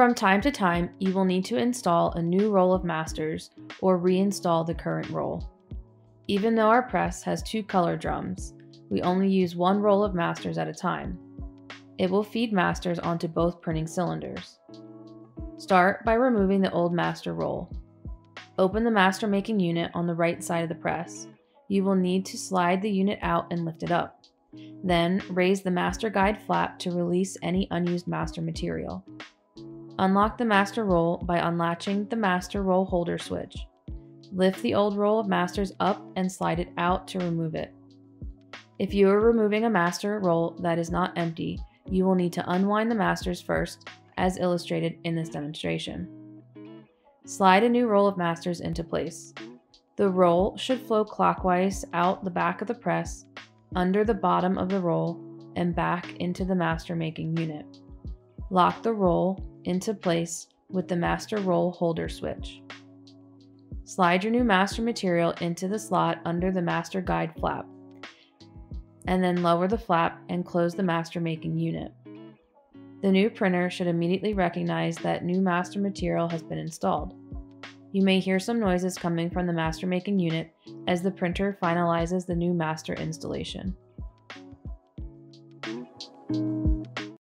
From time to time, you will need to install a new roll of masters or reinstall the current roll. Even though our press has two color drums, we only use one roll of masters at a time. It will feed masters onto both printing cylinders. Start by removing the old master roll. Open the master making unit on the right side of the press. You will need to slide the unit out and lift it up. Then raise the master guide flap to release any unused master material. Unlock the master roll by unlatching the master roll holder switch. Lift the old roll of masters up and slide it out to remove it. If you are removing a master roll that is not empty, you will need to unwind the masters first, as illustrated in this demonstration. Slide a new roll of masters into place. The roll should flow clockwise out the back of the press, under the bottom of the roll, and back into the master making unit. Lock the roll into place with the master roll holder switch. Slide your new master material into the slot under the master guide flap, and then lower the flap and close the master making unit. The new printer should immediately recognize that new master material has been installed. You may hear some noises coming from the master making unit as the printer finalizes the new master installation.